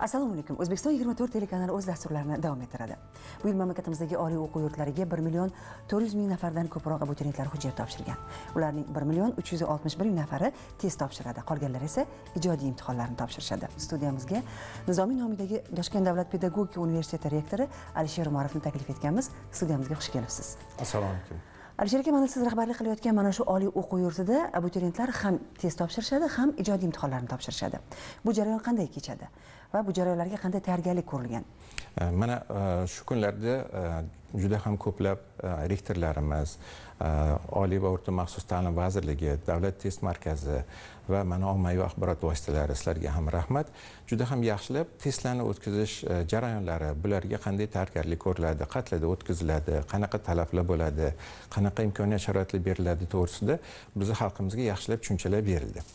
assalomu alaykum. O'zbekiston yigirma to'rt telekanali o'z dasturlarini davom ettiradi. Bu yil mamlakatimizdagi oliy o'quv yurtlariga bir million to'rt yuz ming nafardan ko'proq abituriyentlar hujjat topshirgan. Ularning bir million uch yuz oltmish bir ming nafari test topshiradi. Qolganlari esa ijodiy imtihonlarni topshirishadi. Studiyamizga nizomiy nomidagi toshkent davlat pedagogika universiteti rektori alisher umarovni taklif etganmiz. Studiyamizga xush kelibsiz. Assalomu alaykum. Alisher aka mana siz rahbarlik qilayotgan mana shu oliy o'quv yurtida abituriyentlar ham test topshirishadi ham ijodiy imtihonlarni topshirishadi. Bu jarayon qanday kechadi va bu jarayonlarga qanday tayyorgarlik ko'rilgan? E, mana e, shu kunlarda e, juda ham ko'plab rektorlarimiz oliy va o'rta maxsus ta'lim vazirligi davlat test markazi va mana ommaviy axborot vositalari sizlarga ham rahmat. Juda ham yaxshilab testlarni o'tkazish jarayonlari bularga qanday tayyorgarlik ko'riladi qatlarda o'tkaziladi qanaqa talablar bo'ladi qanaqa imkoniyat sharoitlar beriladi to'g'risida bizni xalqimizga yaxshilab tushunchalar berildi.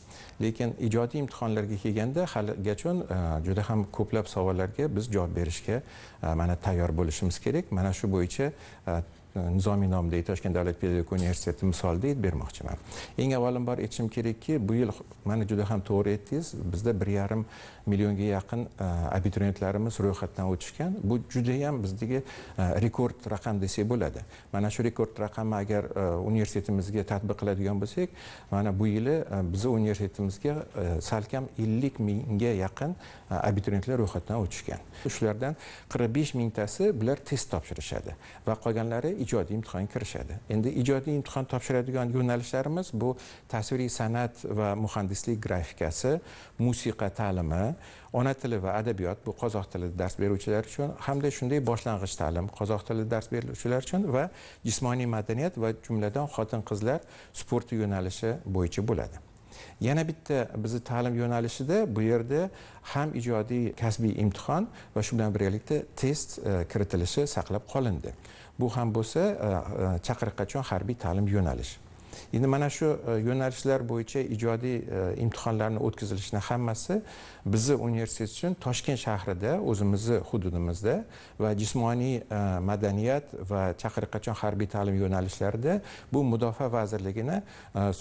Lekin ijodiy imtihonlarga kelganda haligacha e, juda ham ko'plab savollarga biz javob berishga e, mana tayyor bo'lishimiz kerak. Mana shu bo'yicha e, nizomiy nomidagi toshkent davlat pedagogika universiteti misolida aytib bermoqchiman. Eng avvalambor aytishim kerakki bu yil mana juda ham to'g'ri aytdingiz bizda bir yarim millionga yaqin e, abituriyentlarimiz ro'yxatdan o'tishgan. Bu judayam bizdagi e, rekord raqam desak bo'ladi. Mana shu rekord raqamni agar e, universitetimizga tatbiq qiladigan bo'lsak mana bu yili bizni universitetimizga salkam ellik mingga yaqin abituriyentlar ro'yxatdan o'tishgan. Shulardan qirq besh mingtasi bular test topshirishadi va qolganlari ijodiy imtihonga kirishadi. Endi ijodiy imtihon topshiradigan yo'nalishlarimiz bu tasviriy san'at va muhandislik grafikasi musiqa ta'limi ona tili va adabiyot bu qozoq tilida dars beruvchilar uchun hamda shunday boshlang'ich ta'lim qozoq tilida dars beruvchilar uchun va jismoniy madaniyat va jumladan xotin qizlar sporti yo'nalishi bo'yicha bo'ladi. Yana bitta bizni ta'lim yo'nalishida bu yerda ham ijodiy kasbiy imtihon va shu bilan birgalikda test e, kiritilishi saqlab qolindi. Bu ham bo'lsa e, e chaqiriqqachon harbiy ta'lim yo'nalishi. Endi mana shu e, yo'nalishlar bo'yicha ijodiy e, imtihonlarni o'tkazilishini hammasi bizni universitet uchun toshkent shahrida o'zimizni hududimizda va jismoniy madaniyat va chaqiriqqachon harbiy ta'lim yo'nalishlarida bu mudofaa vazirligini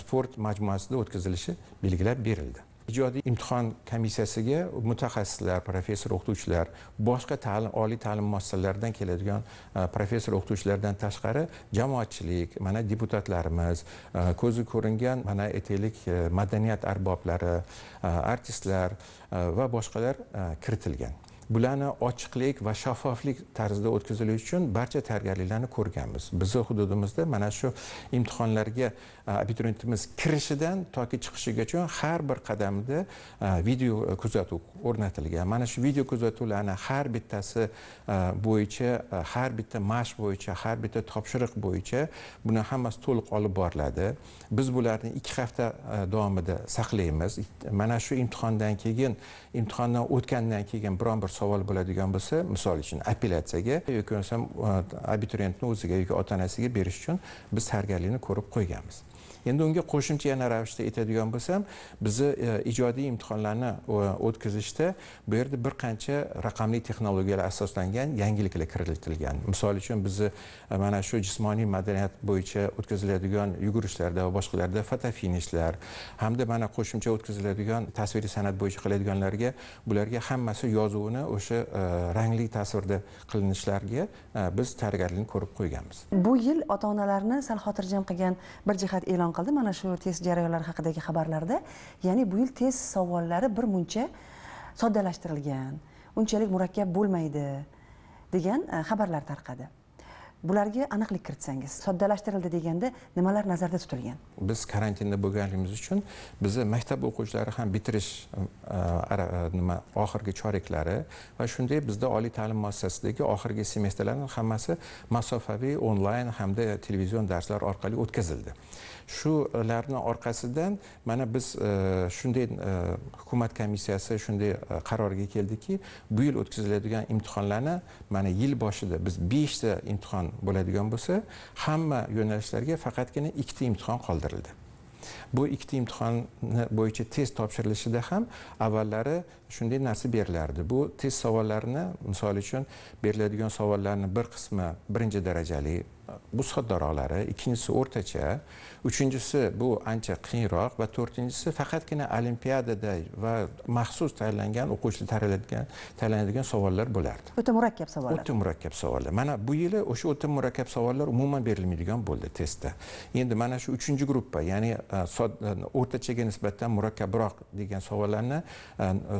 sport majmuasida o'tkazilishi belgilab berildi. Ijodiy imtihon komissiyasiga mutaxassislar professor o'qituvchilar boshqa ta'lim oliy ta'lim muassasalaridan keladigan e, professor o'qituvchilardan tashqari jamoatchilik mana deputatlarimiz e, ko'zi ko'ringan mana aytaylik e, madaniyat arboblari artistlar va boshqalar kiritilgan. Bularni ochiqlik va shaffoflik tarzida o'tkazilishi uchun barcha tayyorgarliklarni ko'rganmiz. Bizni hududimizda mana shu imtihonlarga abituriyentimiz kirishidan toki chiqishigacha har bir qadamda video kuzatuv o'rnatilgan. Mana shu video kuzatuvlarni har bittasi bo'yicha har bitta mashq bo'yicha har bitta topshiriq bo'yicha buni hammasi to'liq olib boriladi. Biz bularni ikki hafta davomida saqlaymiz. Mana shu imtihondan keyin imtihondan o'tgandan keyin biron bir savol bo'ladigan bo'lsa misol uchun apellyatsiyaga yoki bo'lmasam abituriyentni o'ziga yoki ota onasiga berish uchun biz tayyorgarlikni ko'rib qo'yganmiz. Endi unga qo'shimcha yana ravishda aytadigan bo'lsam bizni e, ijodiy imtihonlarni e, o'tkazishda bu yerda bir qancha raqamli texnologiyalar asoslangan yangiliklar kiritilgan. Misol uchun bizni e, mana shu jismoniy madaniyat bo'yicha o'tkaziladigan yugurishlarda va boshqalarda fotofinishlar hamda mana qo'shimcha o'tkaziladigan tasviriy san'at bo'yicha qiladiganlarga bularga hammasi yozuvini o'sha rangli tasvirda qilinishlariga biz tayyorgarlikni ko'rib qo'yganmiz. Bu yil ota onalarni sal xotirjam qilgan bir jihat e'lon e'lon qildi mana shu test jarayonlari haqidagi xabarlarda. Ya'ni bu yil test savollari bir muncha soddalashtirilgan unchalik murakkab bo'lmaydi degan e, xabarlar tarqadi. Bularga aniqlik kiritsangiz soddalashtirildi deganda nimalar nazarda tutilgan? Biz karantinda bo'lganligimiz uchun bizni maktab o'quvchilari ham bitirish e, e, nima oxirgi choraklari va shunday bizda oliy ta'lim muassasasidagi oxirgi semestrlarni hammasi masofaviy onlayn hamda televizion darslar orqali o'tkazildi. Shularni e, orqasidan mana biz e, shunday e, hukumat komissiyasi shunday qarorga keldiki bu yil o'tkaziladigan imtihonlarni mana yil boshida biz beshta imtihon bo'ladigan bo'lsa hamma yo'nalishlarga faqatgina ikkita imtihon qoldirildi. Bu ikkita imtihonni bo'yicha test topshirilishida ham avvallari shunday narsa berilardi bu test savollarini misol uchun beriladigan savollarni bir qismi birinchi darajali bu soddaroqlari ikkinchisi o'rtacha uchinchisi bu ancha qiyinroq va to'rtinchisi faqatgina olimpiadada va maxsus tayyorlangan o'quvchilar tayyorlanadigan tayyorlanadigan savollar bo'lardi. O'ta murakkab savollar. O'ta murakkab savollar. Mana bu yili o'sha o'ta murakkab savollar umuman berilmaydigan bo'ldi testda. Endi mana shu uchinchi gruppa ya'ni o'rtachaga nisbatan murakkabroq degan savollarni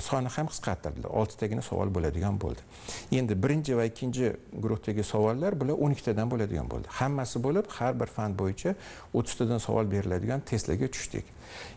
soni ham qisqartirdilar oltitagina savol bo'ladigan bo'ldi. Endi birinchi va ikkinchi guruhdagi savollar bular o'n ikkitadan bo'ladigan bo'ldi hammasi bo'lib har bir fan bo'yicha o'ttiztadan savol beriladigan testlarga tushdik.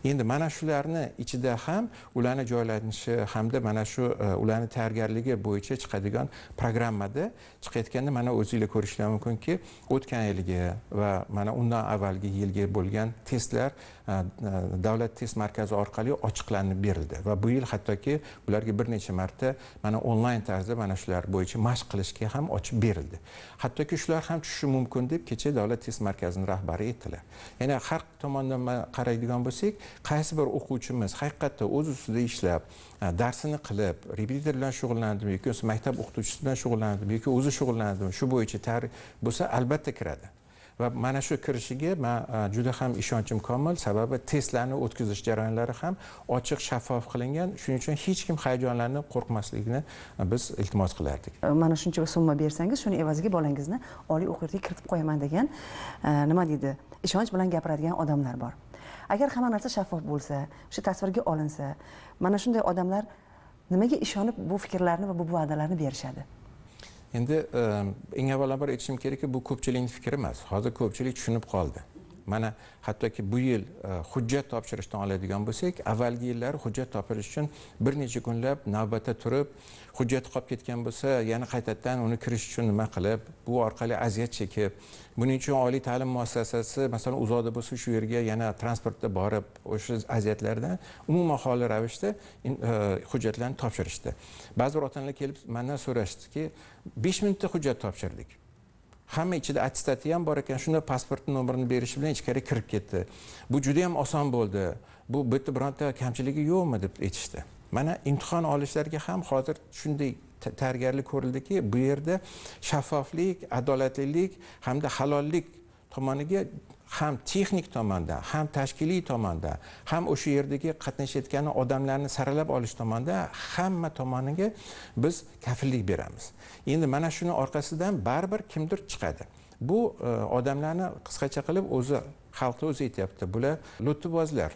Endi mana shularni ichida ham ularni joylanishi hamda mana shu e, ularni tayyorgarligi bo'yicha chiqadigan programmada chiqayotganda mana o'zinglar ko'rishinglar mumkinki o'tgan yilgi va mana undan avvalgi yilgi bo'lgan testlar e, e, davlat test markazi orqali ochiqlanib berildi va bu yil hattoki bularga bir necha marta mana onlayn tarzda mana shular bo'yicha mashq qilishga ham ochib berildi. Hattoki shular ham tushishi mumkin deb kecha davlat test markazini rahbari aytdilar. Ya'ni har tomondan qaraydigan bo'lsak qaysi bir o'quvchimiz haqiqatda o'z ustida ishlab e, darsini qilib repetitor bilan shug'ullandimi yoki bo'lmasa maktab o'qituvchisi bilan shug'ullandimi yoki o'zi shug'ullandimi shu bo'yicha bo'lsa albatta kiradi. Va mana shu kirishiga man e, juda ham ishonchim komil. Sababi testlarni o'tkazish jarayonlari ham ochiq shaffof qilingan. Shuning uchun hech kim hayajonlanib qo'rqmasligini e, biz iltimos qilardik. Mana shuncha summa bersangiz shuni evaziga bolangizni oliy o'quv yurtiga kiritib qo'yaman degan nima deydi ishonch bilan gapiradigan odamlar bor. Agar hamma narsa shaffof bo'lsa o'sha tasvirga olinsa mana shunday odamlar nimaga ishonib bu fikrlarni va bu va'dalarni berishadi? Endi ehm, eng avvalambor aytishim kerakki bu ko'pchilikni fikri emas. Hozir ko'pchilik tushunib qoldi. Mana hattoki bu yil e, hujjat topshirishdan oladigan bo'lsak avvalgi yillari hujjat topshirish uchun bir necha kunlab navbatda turib hujjati qolib ketgan bo'lsa yana qaytadan uni kirish uchun nima qilib bu orqali aziyat chekib buning uchun oliy ta'lim muassasasi masalan uzoqda bo'lsa shu yerga yana transportda borib o'sha aziyatlardan umuman xoli ravishda e, hujjatlarni topshirishdi. Ba'zi bir ota onalar kelib mandan so'rashdiki besh minutda hujjat topshirdik. Hamma ichida attestati ham bor ekan. Shunda pasport nomerini berishi bilan ichkari kirib ketdi. Bu juda yam oson bo'ldi. Bu bu yerda bironta kamchiligi yo'qmi deb aytishdi. Mana imtihon olishlarga ham hozir shunday tayyorgarlik ko'rildiki bu yerda shaffoflik adolatlilik hamda halollik tomoniga ham texnik tomonda ham tashkiliy tomonda ham o'sha yerdagi qatnashayotgan odamlarni saralab olish tomonda hamma tomoniga biz kafillik beramiz. Endi mana shuni orqasidan baribir kimdir chiqadi. Bu e, odamlarni qisqacha qilib o'zi xalqni o'zi aytyapti. Bular lo'ttibozlar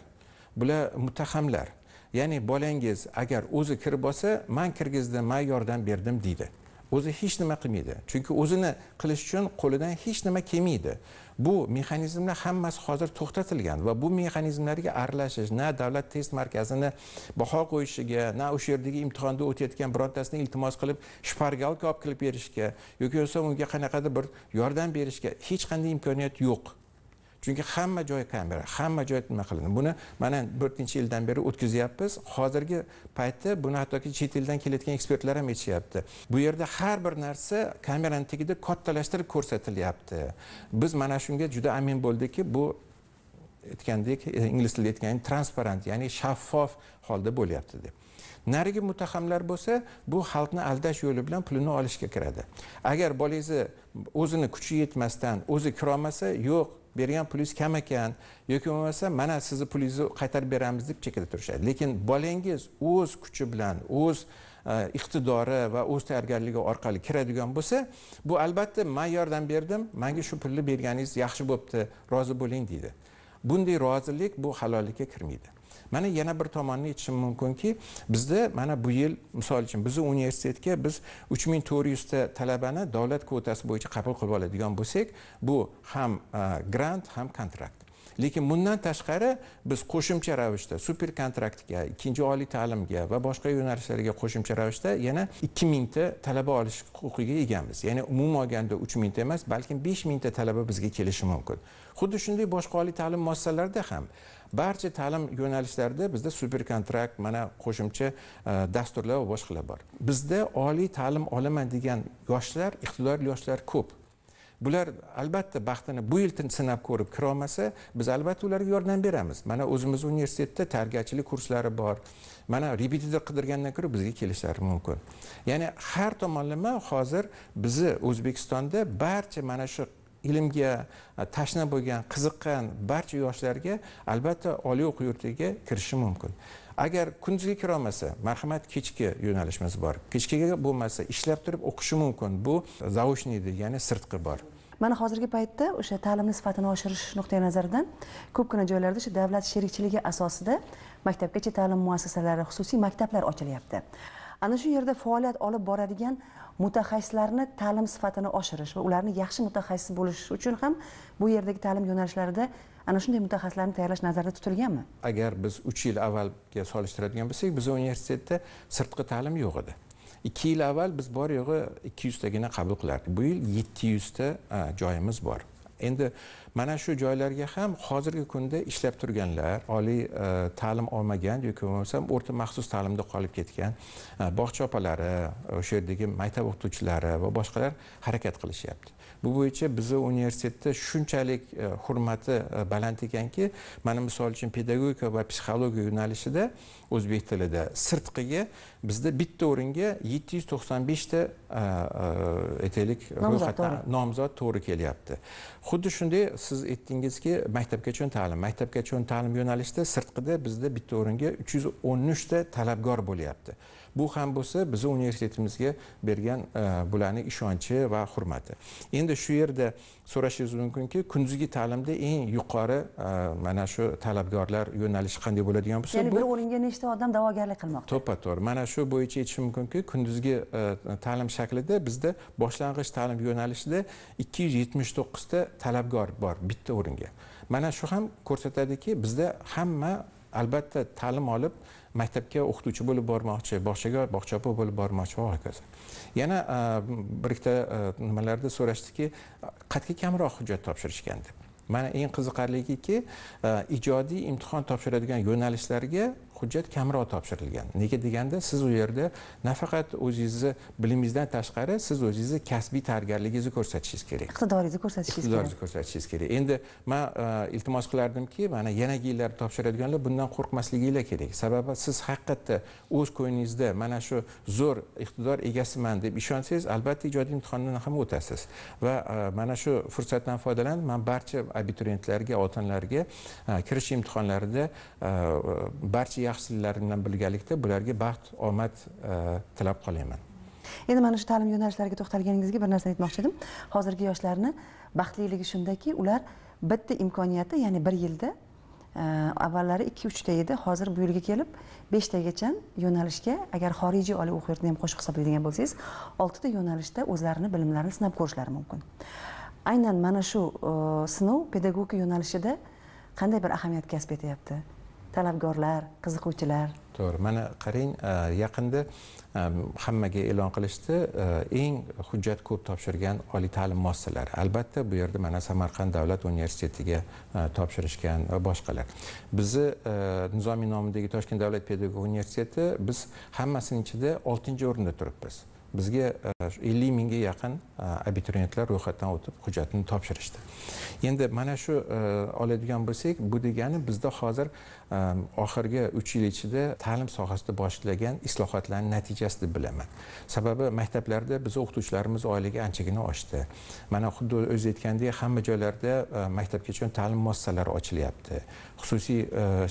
bular muttahamlar ya'ni bolangiz agar o'zi kirib olsa man kirgizdim man yordam berdim deydi. O'zi hech nima qilmaydi. Chunki o'zini qilish uchun qo'lidan hech nima kelmaydi. Bu mexanizmlar hammasi hozir to'xtatilgan va bu mexanizmlarga aralashish na davlat test markazini baho qo'yishiga na o'sha yerdagi imtihonda o'tayotgan birontasini iltimos qilib shpargalka olib kelib berishga yoki bo'lmasa unga qanaqadir bir yordam berishga hech qanday imkoniyat yo'q. Chunki hamma joy kamera hamma joy nima qilindi? Buni mana to'rtinchi yildan beri o'tkazyapmiz hozirgi paytda buni hattoki chet eldan kelayotgan ekspertlar ham aytishyapti. Bu yerda har bir narsa kamerani tagida kattalashtirib ko'rsatilyapti. Biz mana shunga juda amin bo'ldikki bu aytgandek e, ingliz tilida aytganda transparent ya'ni shaffof holda bo'lyapti deb. Narigi muttahamlar bo'lsa bu xalqni aldash yo'li bilan pulini olishga kiradi. Agar bolangizni o'zini kuchi yetmasdan o'zi kirolmasa yo'q bergan pulingiz kam ekan yoki bo'lmasa mana sizni pulingizni qaytarib beramiz deb chekada turishadi. Lekin bolangiz o'z kuchi bilan o'z e, iqtidori va o'z tayyorgarligi orqali kiradigan bo'lsa bu albatta man yordam berdim manga shu pulni berganingiz yaxshi bo'libdi rozi bo'ling deydi. Bunday rozilik bu halollikka kirmaydi. Mana yana bir tomonni aytishim mumkinki bizda mana bu yil misol uchun bizni universitetga biz uch ming to'rt yuzta talabani davlat kvotasi bo'yicha qabul qilib oladigan bo'lsak bu ham e, grant ham kontrakt. Lekin bundan tashqari biz qo'shimcha ravishda super kontraktga ikkinchi oliy ta'limga va boshqa yo'nalishlarga qo'shimcha ravishda yana ikki mingta talaba olish huquqiga egamiz ya'ni umuman olganda uch mingta emas balkim besh mingta talaba bizga kelishi mumkin. Xuddi shunday boshqa oliy ta'lim muassasalarida ham barcha ta'lim yo'nalishlarida bizda super kontrakt mana qo'shimcha e, dasturlar va boshqalar bor. Bizda oliy ta'lim olaman degan yoshlar iqtidorli yoshlar ko'p. Bular albatta baxtini bu yil sinab ko'rib kira olmasa biz albatta ularga yordam beramiz. Mana o'zimiz universitetda tarbiyachilik kurslari bor. Mana repetitor qidirgandan ko'ra bizga kelishlari mumkin. Ya'ni har tomonlama hozir bizni o'zbekistonda barcha mana shu ilmga tashna bo'lgan qiziqqan barcha yoshlarga albatta oliy o'quv yurtiga kirishi mumkin. Agar kunduzgi kirolmasa marhamat kechki yo'nalishimiz bor. Kechkiga bo'lmasa ishlab turib o'qishi mumkin. Bu zaочныйda ya'ni sirtqi bor. Mana hozirgi paytda o'sha ta'limni sifatini oshirish nuqtai nazaridan ko'pgina joylarda o'sha davlat sherikchiligi asosida maktabgacha ta'lim muassasalari xususiy maktablar ochilyapti. Ana shu yerda faoliyat olib boradigan mutaxassislarni ta'lim sifatini oshirish va ularni yaxshi mutaxassis bo'lishi uchun ham bu yerdagi ta'lim yo'nalishlarida ana shunday mutaxassislarni tayyorlash nazarda tutilganmi agar biz uch yil avvalga solishtiradigan bo'lsak bizni universitetda sirtqi ta'lim yo'q edi. Ikki yil avval biz bor yo'g'i ikki yuztagina qabul qilardik. Bu yil yetti yuzta joyimiz bor. Endi mana shu joylarga ham hozirgi kunda ishlab turganlar oliy e, ta'lim olmagan yoki bo'lmasam o'rta maxsus ta'limda qolib ketgan e, bog'cha opalari o'sha yerdagi maktab o'qituvchilari va boshqalar harakat qilishyapti. Bu bo'yicha bizni universitetda shunchalik e, hurmati baland ekanki mana misol uchun pedagogika va psixologiya yo'nalishida o'zbek tilida sirtqiga bizda bitta o'ringa yetti yuz to'qson beshta aytaylik ro'yxatdan nomzod to'g'ri. kelyapti. Xuddi shunday siz aytdingizki maktabgacha ta'lim. Maktabgacha ta'lim yo'nalishida sirtqida bizda bitta o'ringa uch yuz o'n uchta talabgor bo'lyapti bu ham bo'lsa bizni universitetimizga bergan e, bularni ishonchi va hurmati. Endi shu yerda so'rashingiz mumkinki kunduzgi ta'limda eng yuqori e, mana shu talabgorlar yo'nalishi qanday bo'ladigan bo'lsa ya'ni bir o'ringa nechta odam da'vogarlik qilmoqda? To'ppa to'g'ri. Mana shu bo'yicha aytishim mumkinki kunduzgi e, ta'lim shaklida bizda boshlang'ich ta'lim yo'nalishida ikki yuz yetmish to'qqizta talabgor bor bitta o'ringa. Mana shu ham ko'rsatadiki bizda hamma albatta ta'lim olib maktabga o'qituvchi bo'lib bormoqchi bog'chaga bog'chopa bo'lib bormoqchi va hokazo. Yana e, bir ikkita e, nimalarda so'rashdiki qatga kamroq hujjat topshirishgan deb. Mana eng qiziqarligiki e, ijodiy imtihon topshiradigan yo'nalishlarga hujjat kamroq topshirilgan. Nega deganda siz u yerda nafaqat o'zingizni bilimingizdan tashqari siz o'zingizni kasbiy tayyorgarligingizni ko'rsatishingiz kerak. Iqtidoringizni ko'rsatishingiz kerak. Iqtidoringizni ko'rsatishingiz kerak. Endi man e, iltimos qilardimki mana yanagi yillarda topshiradiganlar bundan qo'rqmasliginglar kerak. Sababi siz haqiqatda o'z ko'nglingizda mana shu zo'r iqtidor egasiman deb ishonsangiz albatta ijodiy imtihondan ham o'tasiz. Va e, mana shu fursatdan foydalanib man barcha abituriyentlarga ota onalarga e, kirish imtihonlarida barcha yaxshiliklari bilganlikda bularga baxt omad e, tilab qolayman endi mana shu ta'lim yo'nalishlariga to'xtalganingizga bir narsani aytmoqchi edim. Hozirgi yoshlarni baxtliligi shundaki ular bitta imkoniyati ya'ni bir yilda e, avvallari ikki uchta edi. Hozir bu yilga kelib beshtagacha yo'nalishga agar xorijiy oliy o'quv yurtini ham qo'shib hisoblaydigan bo'lsangiz oltita yo'nalishda o'zlarini bilimlarini sinab ko'rishlari mumkin. Aynan mana shu e, sinov pedagogika yo'nalishida qanday bir ahamiyat kasb etyapti? Talabgorlar qiziquvchilar. To'g'ri mana qarang e, yaqinda e, hammaga e'lon qilishdi e, eng hujjat ko'p topshirgan oliy ta'lim muassasalari. Albatta bu yerda mana samarqand davlat universitetiga topshirishgan va boshqalar. Bizni nizomiy nomidagi toshkent davlat pedagogika universiteti biz hammasini ichida oltinchi o'rinda turibmiz. Bizga e, ellik mingga yaqin e, abituriyentlar ro'yxatdan o'tib hujjatini topshirishdi. Endi mana shu e, oladigan bo'lsak bu degani bizda hozir oxirgi uch yil ichida ta'lim sohasida boshlagan islohotlarni natijasi deb bilaman. Sababi maktablarda biz o'qituvchilarimiz oyligi anchagina oshdi. Mana xuddi o'zi aytgandek hamma joylarda maktabgacha ta'lim muassasalari ochilyapti. Xususiy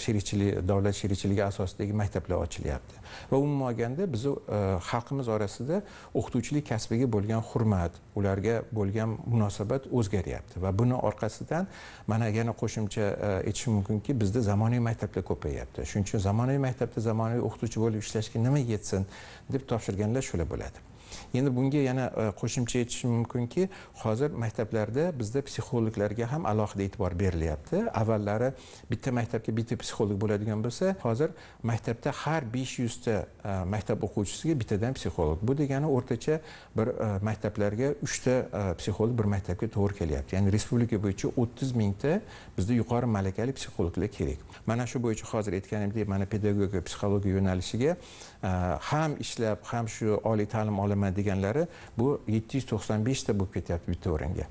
sherikchilik davlat sherikligi asosidagi maktablar ochilyapti. Va umuman olganda bizni e, xalqimiz orasida o'qituvchilik kasbiga bo'lgan hurmat ularga bo'lgan munosabat o'zgaryapti va buni orqasidan mana yana qo'shimcha e, aytishim mumkinki bizda zamonaviy maktablar ko'payyapti shuning uchun zamonaviy maktabda zamonaviy o'qituvchi bo'lib ishlashga nima yetsin deb topshirganlar shular bo'ladi. Endi bunga yana e, qo'shimcha aytishim mumkinki hozir maktablarda bizda psixologlarga ham alohida e'tibor berilyapti. Avvallari bitta maktabga bitta psixolog bo'ladigan bo'lsa hozir maktabda har besh yuzta e, maktab o'quvchisiga bittadan psixolog. Bu degani o'rtacha bir e, maktablarga uchta psixolog bir maktabga to'g'ri kelyapti. Ya'ni respublika bo'yicha o'ttiz mingta bizda yuqori malakali psixologlar kerak. Mana shu bo'yicha hozir aytganimdek mana pedagogika psixologiya yo'nalishiga Э, ham ishlab ham shu oliy ta'lim olaman deganlari bu yetti yuz to'qson beshta bo'lib ketyapti bitta o'ringa.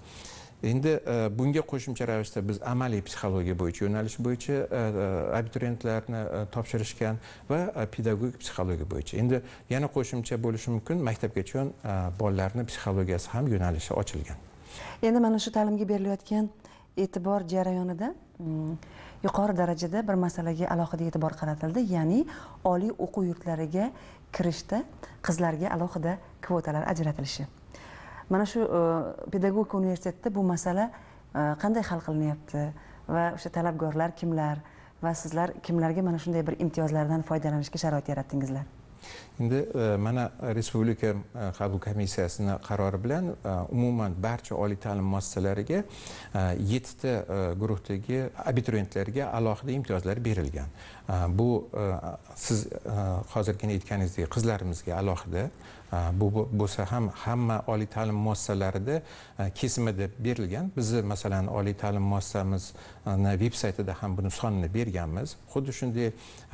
Endi e, bunga qo'shimcha ravishda biz amaliy psixologiya bo'yicha yo'nalish bo'yicha e, e, abituriyentlarni topshirishgan va pedagogik psixologiya bo'yicha. Endi yana qo'shimcha bo'lishi mumkin maktabgacha bolalarni psixologiyasi ham yo'nalishi ochilgan. Endi mana shu ta'limga berilayotgan e'tibor jarayonida Mm. yuqori darajada bir masalaga alohida e'tibor qaratildi ya'ni oliy o'quv yurtlariga kirishda qizlarga alohida kvotalar ajratilishi. Mana shu e, pedagogika universitetida bu masala e, qanday hal qilinyapti va o'sha talabgorlar kimlar va sizlar kimlarga mana shunday bir imtiyozlardan foydalanishga sharoit yaratdingizlar? Endi e, mana respublika e, qabul komissiyasini qarori bilan e, umuman barcha oliy ta'lim muassasalariga yettita guruhdagi abituriyentlarga alohida imtiyozlar berilgan. Bu siz hozirgina aytganingizdek qizlarimizga alohida bu bo'lsa ham hamma oliy ta'lim muassasalarida kesimida berilgan. Bizni masalan oliy ta'lim muassasamizni veb saytida ham buni sonini berganmiz. Xuddi shunday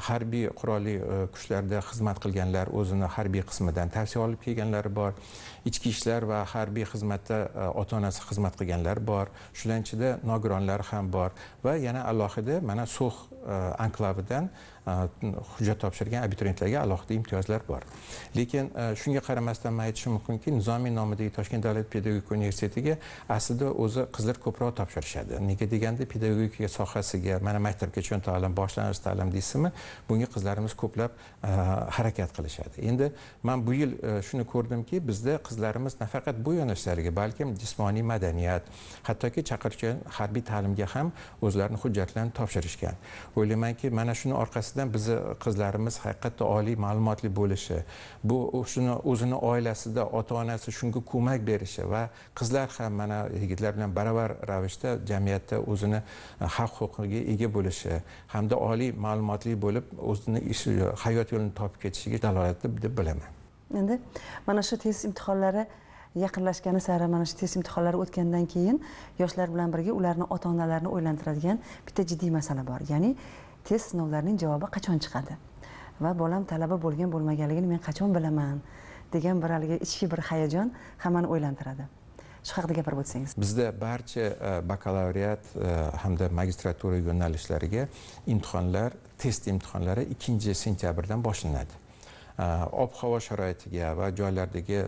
harbiy qurolli kuchlarda xizmat qilganlar o'zini harbiy qismidan tavsiya olib kelganlari bor. Ichki ishlar va harbiy xizmatda e, ota onasi xizmat qilganlar bor. Shularni ichida nogironlar ham bor. Va yana alohida mana so'x e, anklavidan hujjat topshirgan abituriyentlarga alohida imtiyozlar bor. Lekin e, shunga qaramasdan man aytishim mumkinki nizomiy nomidagi toshkent davlat pedagogika universitetiga aslida o'zi qizlar ko'proq topshirishadi. Nega deganda pedagogika sohasiga mana maktabgacha ta'lim boshlang'ich ta'lim deysizmi bunga qizlarimiz ko'plab e, harakat qilishadi. Endi man bu yil e, shuni ko'rdimki bizda qizlarimiz nafaqat bu yo'nalishlarga balkim jismoniy madaniyat hattoki chaqirchi harbiy ta'limga ham o'zlarini hujjatlarini topshirishgan. O'ylaymanki mana shuni orqasidan orqasidan bizni qizlarimiz haqiqatda oliy ma'lumotli bo'lishi bu shuni o'zini oilasida ota onasi shunga ko'mak berishi va qizlar ham mana yigitlar bilan baravar ravishda jamiyatda o'zini e, haq huquqiga ega bo'lishi hamda oliy ma'lumotli bo'lib o'zini ish e, hayot yo'lini topib ketishiga dalolat deb bilaman. Endi mana shu test imtihonlari yaqinlashgani sari mana shu test imtihonlari o'tgandan keyin yoshlar bilan birga ularni ota onalarini o'ylantiradigan bitta jiddiy masala bor. Ya'ni test sinovlarining javobi qachon chiqadi? Va bolam talaba bo'lgan bo'lmaganligini men qachon bilaman? degan bir haligi ichki bir hayajon hammani o'ylantiradi. Shu haqida gapirib o'tsangiz. Bizda barcha e, bakalavriat e, hamda magistratura yo'nalishlariga imtihonlar test imtihonlari ikkinchi sentyabrdan boshlanadi. E, Ob havo sharoitiga va joylardagi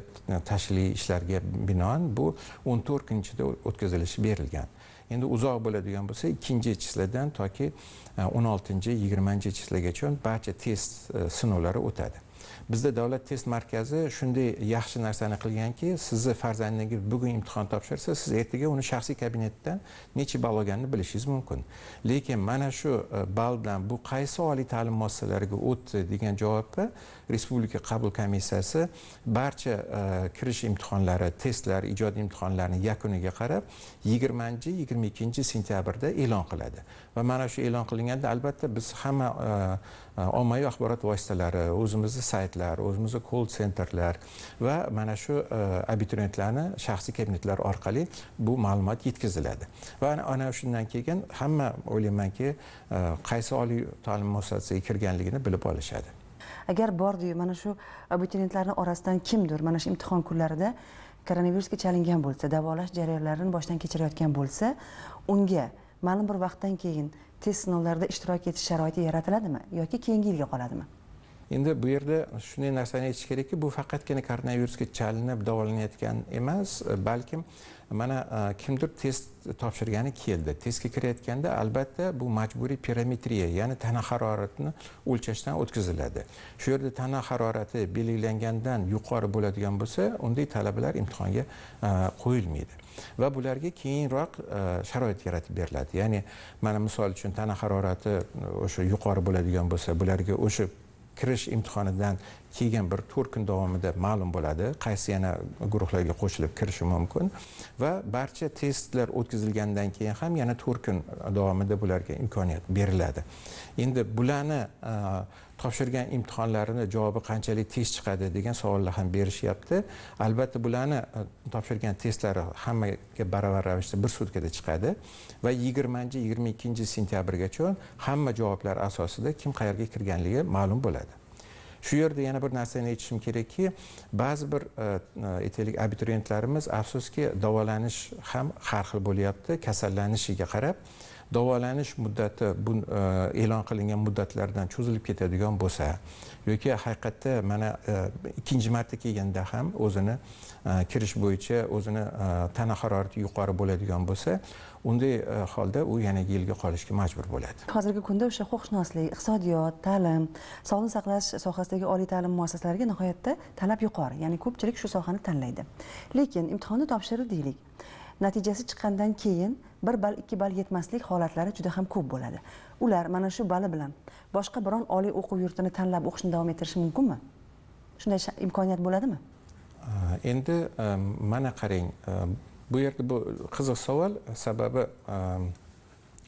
tashkiliy ishlarga binoan bu o'n to'rtinchida o'tkazilishi berilgan. Endi uzoq bo'ladigan bo'lsa ikkinchi chisladan toki e, o'n oltinchi yigirmanchi chislagacha barcha test e, sinovlari o'tadi. Bizda davlat test markazi shunday yaxshi narsani qilganki sizni farzandingiz bugun imtihon topshirsa siz ertaga uni shaxsiy kabinetdan necha ball olganini bilishingiz mumkin. Lekin mana shu e, ball bilan bu qaysi oliy ta'lim muassasalariga o'tdi degan javobga respublika qabul komissiyasi barcha e, kirish imtihonlari testlar ijodiy imtihonlarni yakuniga qarab yigirmanchi yigirma ikkinchi sentyabrda e'lon qiladi. Va mana shu e'lon qilinganda albatta biz hamma e, Э, ommaviy axborot vositalari o'zimizni saytlar o'zimizni call centerlar va mana shu e, abituriyentlarni shaxsiy kabinetlar orqali bu ma'lumot yetkaziladi. Va ana shundan keyin hamma o'ylaymanki e, qaysi oliy ta'lim muassasasiga kirganligini bilib olishadi. Agar bordiyu mana shu abituriyentlarni orasidan kimdir mana shu imtihon kunlarida koronavirusga chalingan bo'lsa davolash jarayonlarini boshdan kechirayotgan bo'lsa unga ma'lum bir vaqtdan keyin test sinovlarida ishtirok etish sharoiti yaratiladimi yoki keyingi yilga qoladimi? Endi bu yerda shunday narsani aytish kerakki bu faqatgina koronavirusga chalinib davolanayotgan emas balkim mana e, kimdir test topshirgani keldi. Testga kirayotganda albatta bu majburiy pirometriya ya'ni tana haroratini o'lchashdan o'tkaziladi. Shu yerda tana harorati belgilangandan yuqori bo'ladigan bo'lsa unday talabalar imtihonga e, qo'yilmaydi. Va bularga keyinroq e, sharoit yaratib beriladi. Ya'ni mana misol uchun tana harorati o'sha yuqori bo'ladigan bo'lsa bularga o'sha kirish imtihonidan keyin bir to'rt kun davomida ma'lum bo'ladi. Qaysi yana guruhlarga qo'shilib kirishi mumkin va barcha testlar o'tkazilgandan keyin ham yana to'rt kun davomida bularga imkoniyat beriladi. Endi bularni topshirgan imtihonlarini javobi qanchalik tez chiqadi degan savollar ham berishyapti. Albatta bularni e, topshirgan testlari hammaga baravar ravishda bir sutkada chiqadi va yigirmanchi yigirma ikkinchi sentyabrgacha hamma javoblar asosida kim qayerga kirganligi ma'lum bo'ladi. Shu yerda yana bir narsani aytishim kerakki ba'zi bir e, e, aytaylik abituriyentlarimiz afsuski davolanish ham har xil bo'lyapti kasallanishiga qarab. Davolanish muddati bu e, e'lon qilingan muddatlardan cho'zilib ketadigan bo'lsa yoki haqiqatda mana e, ikkinchi marta kelganda ham o'zini e, kirish bo'yicha o'zini tana harorati yuqori bo'ladigan bo'lsa unday holda u yana yilga qolishga majbur bo'ladi. Hozirgi kunda o'sha huquqshunoslik iqtisodiyot ta'lim sog'liqni saqlash sohasidagi oliy ta'lim muassasalariga nihoyatda talab yuqori ya'ni ko'pchilik shu sohani tanlaydi. Lekin imtihonni topshirdi deylik. Natijasi chiqqandan keyin bir ball ikki ball yetmaslik holatlari juda ham ko'p bo'ladi. Ular mana shu bali bilan boshqa biron oliy o'quv yurtini tanlab o'qishni davom ettirishi mumkinmi? Shunday imkoniyat bo'ladimi? Endi mana qarang bu yerda bu qiziq savol sababi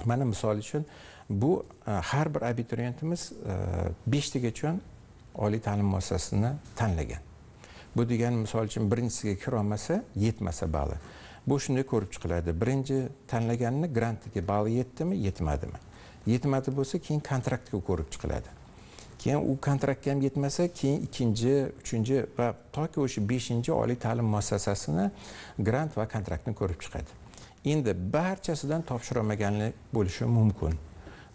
mana misol uchun bu har bir abituriyentimiz beshtagacha oliy ta'lim muassasasini tanlagan. Bu degani misol uchun birinchisiga kirolmasa yetmasa balli bu shunday ko'rib chiqiladi. Birinchi tanlaganini grantiga balli yetdimi yetmadimi? Yetmadi bo'lsa keyin kontraktga ko'rib chiqiladi. Keyin u kontraktga ham yetmasa keyin ikkinchi uchinchi va toki o'sha beshinchi oliy ta'lim muassasasini grant va kontraktni ko'rib chiqadi. Endi barchasidan topshirolmaganlik bo'lishi mumkin.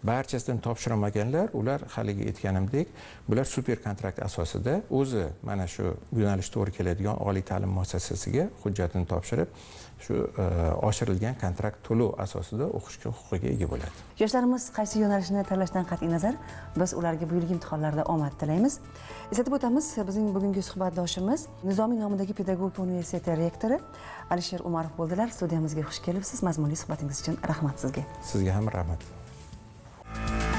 Barchasidan topshirolmaganlar ular haligi aytganimdek bular super kontrakt asosida o'zi mana shu yo'nalish to'g'ri keladigan oliy ta'lim muassasasiga hujjatini topshirib shu e, oshirilgan kontrakt to'lov asosida o'qishga huquqiga ega bo'ladi. Yoshlarimiz qaysi yo'nalishni tanlashdan qat'iy nazar? Biz ularga bu yilgi imtihonlarda omad tilaymiz. Eslatib o'tamiz bizning bugungi suhbatdoshimiz nizomiy nomidagi pedagogika universiteti rektori alisher umarov bo'ldilar. Studiyamizga xush kelibsiz. Mazmunli suhbatingiz uchun rahmat sizga. Sizga ham rahmat Thank you.